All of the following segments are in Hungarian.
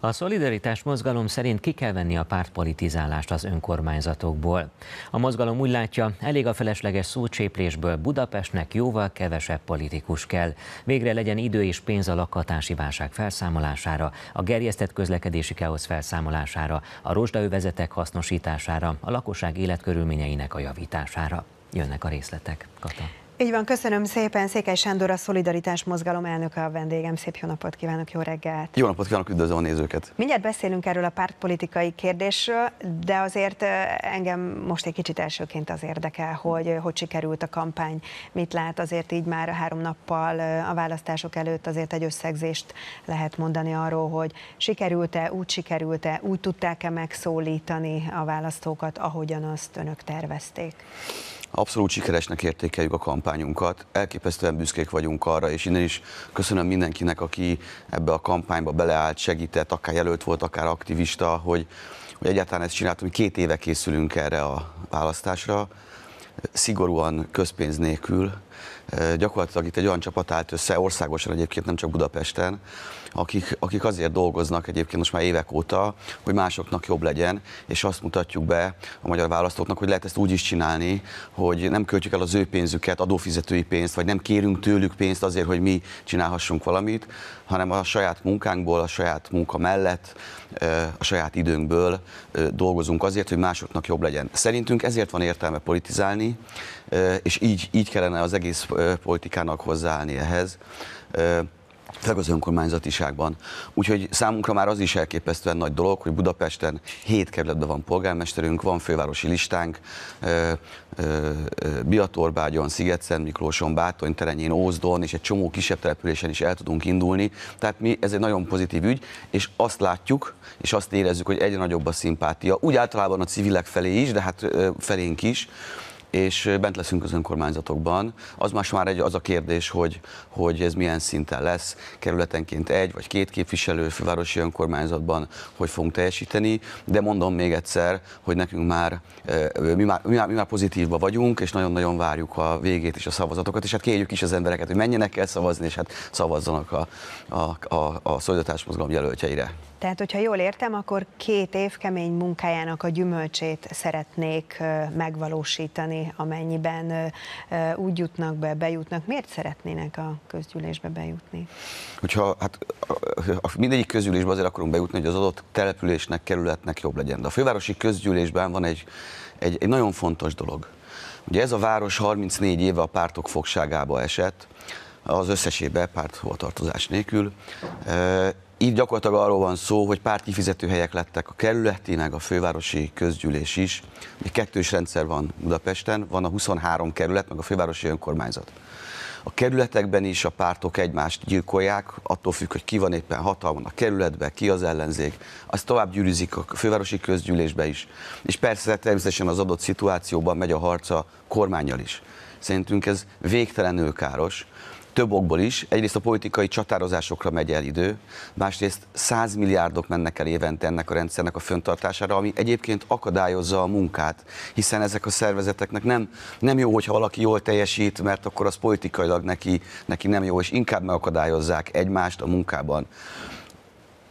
A szolidaritás mozgalom szerint ki kell venni a pártpolitizálást az önkormányzatokból. A mozgalom úgy látja, elég a felesleges szócséplésből Budapestnek jóval kevesebb politikus kell. Végre legyen idő és pénz a lakhatási válság felszámolására, a gerjesztett közlekedési káosz felszámolására, a rozsdaövezetek hasznosítására, a lakosság életkörülményeinek a javítására. Jönnek a részletek. Kata. Így van, köszönöm szépen. Székely Sándor, a Szolidaritás Mozgalom elnöke a vendégem. Szép jó napot kívánok, jó reggelt! Jó napot kívánok, üdvözlöm a nézőket! Mindjárt beszélünk erről a pártpolitikai kérdésről, de azért engem most egy kicsit elsőként az érdekel, hogy hogy sikerült a kampány, mit lát azért így már három nappal a választások előtt azért egy összegzést lehet mondani arról, hogy sikerült-e, úgy sikerült-e, úgy tudták-e megszólítani a választókat, ahogyan azt önök tervezték? Abszolút sikeresnek értékeljük a kampányunkat, elképesztően büszkék vagyunk arra, és innen is köszönöm mindenkinek, aki ebbe a kampányba beleállt, segített, akár jelölt volt, akár aktivista, hogy, hogy egyáltalán ezt csináltunk, két éve készülünk erre a választásra, szigorúan közpénz nélkül, gyakorlatilag itt egy olyan csapat állt össze, országosan egyébként nem csak Budapesten, akik, akik azért dolgoznak egyébként most már évek óta, hogy másoknak jobb legyen, és azt mutatjuk be a magyar választóknak, hogy lehet ezt úgy is csinálni, hogy nem költjük el az ő pénzüket, adófizetői pénzt, vagy nem kérünk tőlük pénzt azért, hogy mi csinálhassunk valamit, hanem a saját munkánkból, a saját munka mellett, a saját időnkből dolgozunk azért, hogy másoknak jobb legyen. Szerintünk ezért van értelme politizálni, és így, így kellene az egész politikának hozzáállni ehhez főleg az önkormányzatiságban. Úgyhogy számunkra már az is elképesztően nagy dolog, hogy Budapesten hét kerületben van polgármesterünk, van fővárosi listánk, Biatorbágyon, Sziget-Szent Miklóson, Bátony, Terenyén, Ózdon és egy csomó kisebb településen is el tudunk indulni. Tehát mi, ez egy nagyon pozitív ügy, és azt látjuk, és azt érezzük, hogy egyre nagyobb a szimpátia, úgy általában a civilek felé is, de hát felénk is, és bent leszünk az önkormányzatokban. Az más már egy, az a kérdés, hogy, hogy ez milyen szinten lesz, kerületenként egy vagy két képviselő fővárosi önkormányzatban, hogy fogunk teljesíteni, de mondom még egyszer, hogy nekünk már mi már, mi már, mi már pozitívba vagyunk, és nagyon-nagyon várjuk a végét és a szavazatokat, és hát kérjük is az embereket, hogy menjenek el szavazni, és hát szavazzanak a, a, a, a szolidatás mozgalom jelöltjeire. Tehát, hogyha jól értem, akkor két év kemény munkájának a gyümölcsét szeretnék megvalósítani, amennyiben úgy jutnak be, bejutnak. Miért szeretnének a közgyűlésbe bejutni? Hogyha hát mindegyik közgyűlésbe azért akarunk bejutni, hogy az adott településnek, kerületnek jobb legyen. De a fővárosi közgyűlésben van egy, egy, egy nagyon fontos dolog. Ugye ez a város 34 éve a pártok fogságába esett, az összesében párthovatartozás nélkül így gyakorlatilag arról van szó, hogy pártkifizetőhelyek lettek a kerületi, meg a fővárosi közgyűlés is. Egy kettős rendszer van Budapesten, van a 23 kerület, meg a fővárosi önkormányzat. A kerületekben is a pártok egymást gyilkolják, attól függ, hogy ki van éppen hatalmon a kerületben, ki az ellenzék, azt tovább gyűrűzik a fővárosi közgyűlésbe is. És persze természetesen az adott szituációban megy a harca kormányjal is. Szerintünk ez végtelenül káros, több okból is. Egyrészt a politikai csatározásokra megy el idő, másrészt 100 milliárdok mennek el évente ennek a rendszernek a föntartására, ami egyébként akadályozza a munkát, hiszen ezek a szervezeteknek nem, nem jó, hogyha valaki jól teljesít, mert akkor az politikailag neki, neki nem jó, és inkább megakadályozzák egymást a munkában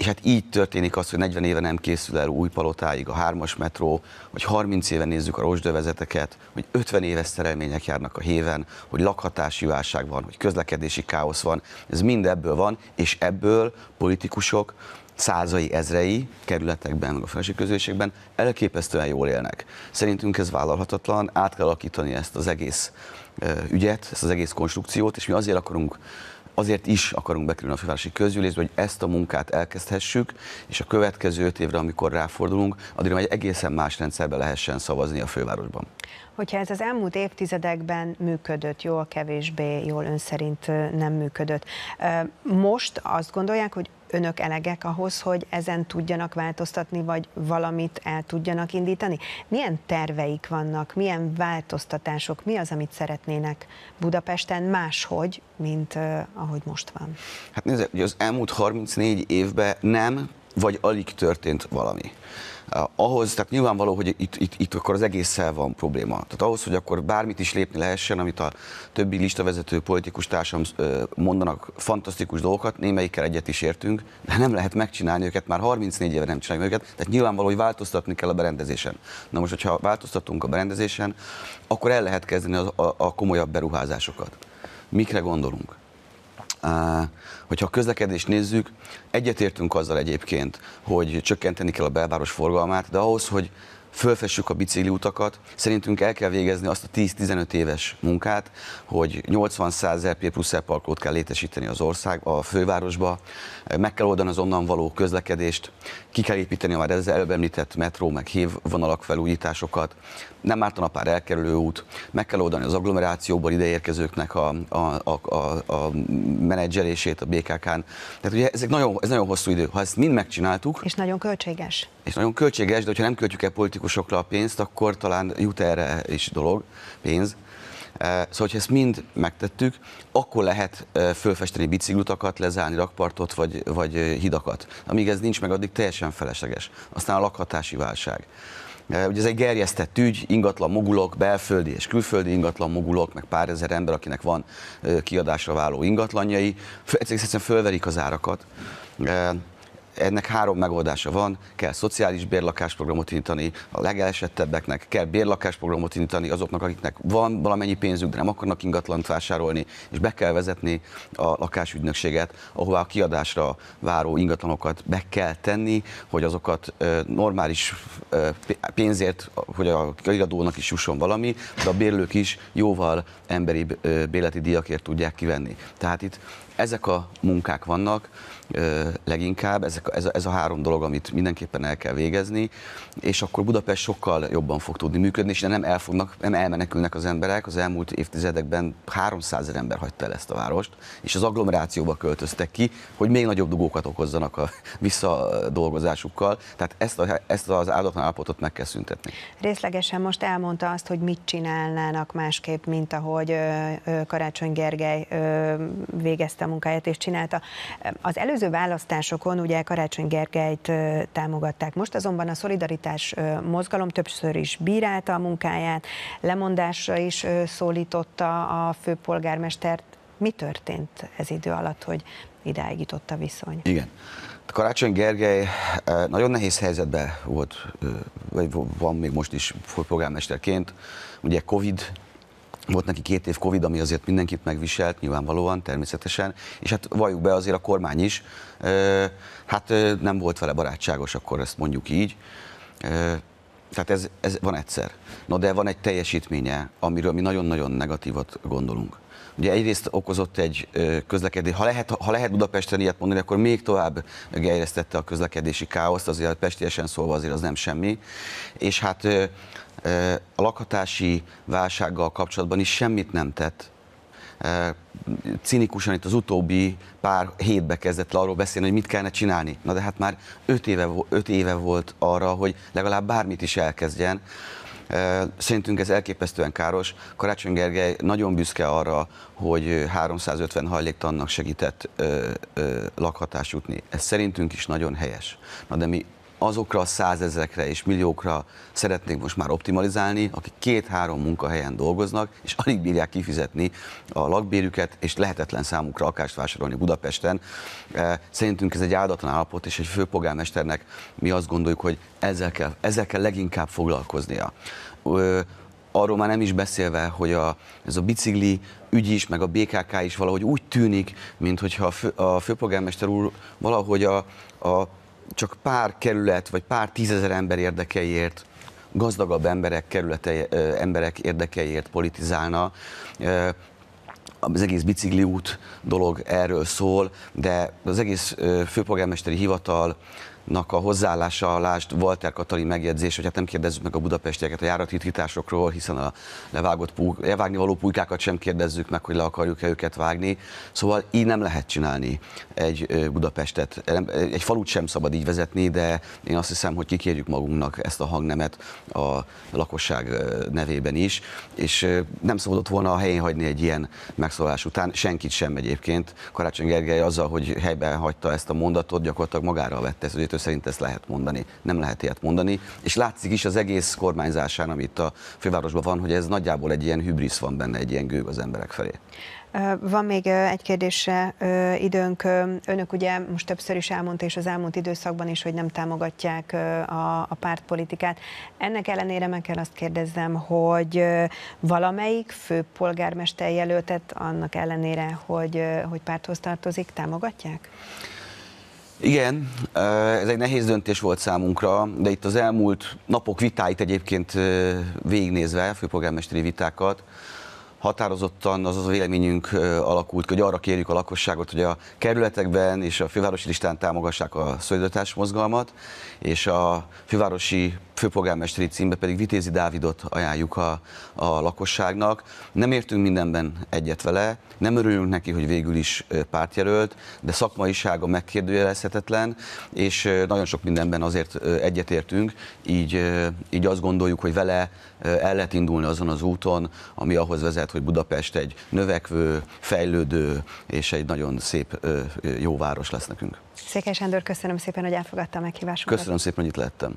és hát így történik az, hogy 40 éve nem készül el új palotáig a hármas metró, hogy 30 éve nézzük a rozsdövezeteket, hogy 50 éves szerelmények járnak a héven, hogy lakhatási válság van, hogy közlekedési káosz van, ez mind ebből van, és ebből politikusok százai, ezrei kerületekben, a felső közösségben elképesztően jól élnek. Szerintünk ez vállalhatatlan, át kell alakítani ezt az egész ügyet, ezt az egész konstrukciót, és mi azért akarunk azért is akarunk bekerülni a fővárosi közgyűlésbe, hogy ezt a munkát elkezdhessük, és a következő öt évre, amikor ráfordulunk, addigra egy egészen más rendszerbe lehessen szavazni a fővárosban. Hogyha ez az elmúlt évtizedekben működött, jól, kevésbé jól ön szerint nem működött, most azt gondolják, hogy önök elegek ahhoz, hogy ezen tudjanak változtatni, vagy valamit el tudjanak indítani? Milyen terveik vannak, milyen változtatások, mi az, amit szeretnének Budapesten máshogy, mint uh, ahogy most van? Hát nézd, az elmúlt 34 évben nem, vagy alig történt valami. ahhoz, tehát nyilvánvaló, hogy itt, itt, itt akkor az egésszel van probléma. Tehát ahhoz, hogy akkor bármit is lépni lehessen, amit a többi listavezető politikus társam mondanak fantasztikus dolgokat, némelyikkel egyet is értünk, de nem lehet megcsinálni őket, már 34 éve nem csináljuk őket, tehát nyilvánvaló, hogy változtatni kell a berendezésen. Na most, hogyha változtatunk a berendezésen, akkor el lehet kezdeni a, a, a komolyabb beruházásokat. Mikre gondolunk? Hogyha a közlekedést nézzük, egyetértünk azzal egyébként, hogy csökkenteni kell a belváros forgalmát, de ahhoz, hogy fölfessük a bicikliutakat, szerintünk el kell végezni azt a 10-15 éves munkát, hogy 80-100 RP plusz parkolót kell létesíteni az ország, a fővárosba, meg kell oldani az onnan való közlekedést, ki kell építeni a már ezzel előbb említett metró, meg hívvonalak felújításokat, nem ártana pár elkerülő út, meg kell oldani az agglomerációból ideérkezőknek a, a, a, a, a menedzselését a BKK-n. Tehát ugye ezek nagyon, ez nagyon hosszú idő. Ha ezt mind megcsináltuk... És nagyon költséges. És nagyon költséges, de ha nem költjük el politikusokra a pénzt, akkor talán jut erre is dolog, pénz. Eh, szóval, hogyha ezt mind megtettük, akkor lehet eh, fölfesteni biciklutakat, lezárni rakpartot vagy, vagy eh, hidakat. Amíg ez nincs meg, addig teljesen felesleges. Aztán a lakhatási válság. Ugye ez egy gerjesztett ügy, ingatlan mogulok, belföldi és külföldi ingatlan mogulok, meg pár ezer ember, akinek van kiadásra váló ingatlanjai, egyszerűen fölverik az árakat ennek három megoldása van, kell szociális bérlakásprogramot indítani a legelesettebbeknek, kell bérlakásprogramot indítani azoknak, akiknek van valamennyi pénzük, de nem akarnak ingatlant vásárolni, és be kell vezetni a lakásügynökséget, ahová a kiadásra váró ingatlanokat be kell tenni, hogy azokat normális pénzért, hogy a kiadónak is jusson valami, de a bérlők is jóval emberi béleti díjakért tudják kivenni. Tehát itt ezek a munkák vannak leginkább, ezek, ez, a, ez a három dolog, amit mindenképpen el kell végezni, és akkor Budapest sokkal jobban fog tudni működni, és nem elfognak, nem elmenekülnek az emberek. Az elmúlt évtizedekben 300 ezer ember hagyta el ezt a várost, és az agglomerációba költöztek ki, hogy még nagyobb dugókat okozzanak a visszadolgozásukkal. Tehát ezt, a, ezt az áldatlan állapotot meg kell szüntetni. Részlegesen most elmondta azt, hogy mit csinálnának másképp, mint ahogy Karácsony Gergely végezte munkáját és csinálta. Az előző választásokon ugye Karácsony Gergelyt támogatták. Most azonban a szolidaritás mozgalom többször is bírálta a munkáját, lemondásra is szólította a főpolgármestert. Mi történt ez idő alatt, hogy idáig jutott a viszony? Igen. Karácsony Gergely nagyon nehéz helyzetben volt, vagy van még most is főpolgármesterként. Ugye Covid volt neki két év Covid, ami azért mindenkit megviselt, nyilvánvalóan, természetesen, és hát valljuk be azért a kormány is, hát nem volt vele barátságos, akkor ezt mondjuk így. Tehát ez, ez van egyszer. No, de van egy teljesítménye, amiről mi nagyon-nagyon negatívat gondolunk. Ugye egyrészt okozott egy közlekedés, ha lehet, ha lehet Budapesten ilyet mondani, akkor még tovább gerjesztette a közlekedési káoszt, azért pestiesen szólva azért az nem semmi. És hát a lakhatási válsággal kapcsolatban is semmit nem tett. Cinikusan itt az utóbbi pár hétbe kezdett arról beszélni, hogy mit kellene csinálni. Na de hát már öt éve, öt éve volt arra, hogy legalább bármit is elkezdjen. Szerintünk ez elképesztően káros. Karácsony Gergely nagyon büszke arra, hogy 350 hajléktannak segített lakhatást jutni. Ez szerintünk is nagyon helyes. Na de mi azokra a százezekre és milliókra szeretnénk most már optimalizálni, akik két-három munkahelyen dolgoznak, és alig bírják kifizetni a lakbérüket, és lehetetlen számukra akást vásárolni Budapesten. E, szerintünk ez egy áldatlan állapot, és egy főpolgármesternek mi azt gondoljuk, hogy ezzel kell, ezzel kell leginkább foglalkoznia arról már nem is beszélve, hogy a, ez a bicikli ügy is, meg a BKK is valahogy úgy tűnik, mint hogyha a, fő, a főpolgármester úr valahogy a, a csak pár kerület, vagy pár tízezer ember érdekeiért, gazdagabb emberek, kerülete, emberek érdekeiért politizálna. Az egész bicikliút dolog erről szól, de az egész főpolgármesteri hivatal a hozzáállása, lásd Walter Katalin megjegyzés, hogy hát nem kérdezzük meg a budapestieket a járatitkításokról, hiszen a levágott púk, levágni való pulykákat sem kérdezzük meg, hogy le akarjuk-e őket vágni. Szóval így nem lehet csinálni egy Budapestet. Egy falut sem szabad így vezetni, de én azt hiszem, hogy kikérjük magunknak ezt a hangnemet a lakosság nevében is, és nem szabadott volna a helyén hagyni egy ilyen megszólás után, senkit sem egyébként. Karácsony Gergely azzal, hogy helyben hagyta ezt a mondatot, gyakorlatilag magára vette, hogy vezető szerint ezt lehet mondani. Nem lehet ilyet mondani. És látszik is az egész kormányzásán, amit a fővárosban van, hogy ez nagyjából egy ilyen hübrisz van benne, egy ilyen gőg az emberek felé. Van még egy kérdésre időnk. Önök ugye most többször is elmondta, és az elmúlt időszakban is, hogy nem támogatják a, a pártpolitikát. Ennek ellenére meg kell azt kérdezzem, hogy valamelyik főpolgármester jelöltet annak ellenére, hogy, hogy párthoz tartozik, támogatják? Igen, ez egy nehéz döntés volt számunkra, de itt az elmúlt napok vitáit egyébként végignézve, főpolgármesteri vitákat, határozottan az az a véleményünk alakult, hogy arra kérjük a lakosságot, hogy a kerületekben és a fővárosi listán támogassák a szolidaritás mozgalmat, és a fővárosi főpolgármesteri címbe pedig Vitézi Dávidot ajánljuk a, a lakosságnak. Nem értünk mindenben egyet vele, nem örülünk neki, hogy végül is pártjelölt, de szakmaisága megkérdőjelezhetetlen, és nagyon sok mindenben azért egyetértünk, így, így azt gondoljuk, hogy vele el lehet indulni azon az úton, ami ahhoz vezet, hogy Budapest egy növekvő, fejlődő és egy nagyon szép, jó város lesz nekünk. Székely Sándor, köszönöm szépen, hogy elfogadta a meghívásunkat. Köszönöm szépen, hogy itt lettem.